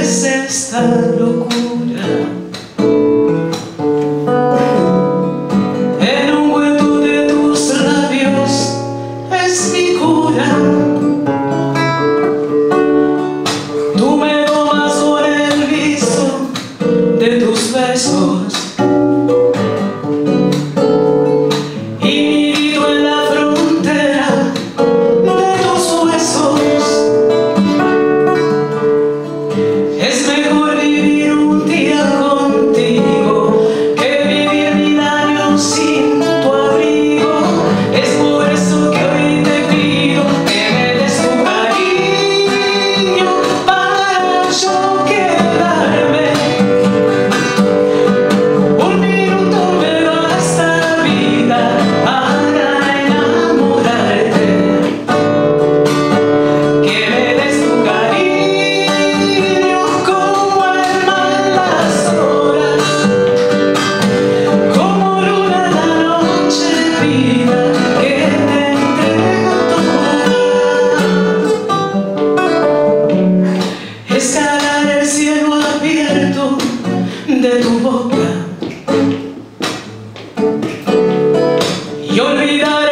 es esta locura? olvidar